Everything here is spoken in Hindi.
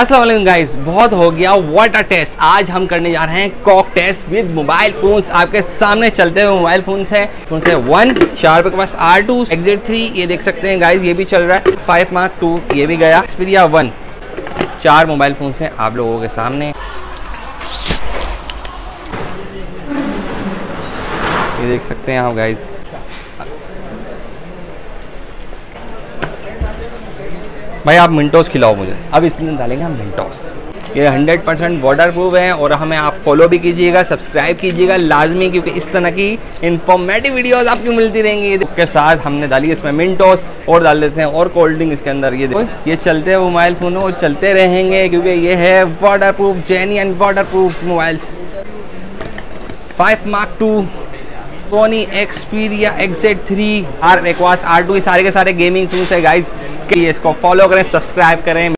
असलम गाइस बहुत हो गया वाटर टेस्ट आज हम करने जा रहे हैं कॉक टेस्ट विद मोबाइल फोन्स आपके सामने चलते हुए मोबाइल फोन्स है। फ़ोन है वन चार के पास आर टू एग्जिट थ्री ये देख सकते हैं गाइस ये भी चल रहा है। फाइव मार्क टू ये भी गया। एक्सपीरिया वन चार मोबाइल फोन्स हैं आप लोगों के सामने। ये देख सकते हैं आप गाइस भाई, आप मिंटोस खिलाओ मुझे। अब इसमें डालेंगे हम मिंटोस। ये 100 परसेंट वाटर प्रूफ है और हमें आप फॉलो भी कीजिएगा सब्सक्राइब कीजिएगा लाजमी, क्योंकि इस तरह की इन्फॉर्मेटिव वीडियोस आपको मिलती रहेंगी। इसके साथ हमने डाली इसमें मिंटोस और डाल देते हैं और कोल्ड ड्रिंक इसके अंदर। ये देखो, ये चलते मोबाइल फ़ोन और चलते रहेंगे, क्योंकि ये है waterproof genuine waterproof mobiles five mark two Sony Xperia XZ three R Aquos R two सारे के सारे गेमिंग फोन्स है गाइज़ इसको फॉलो करें सब्सक्राइब करें।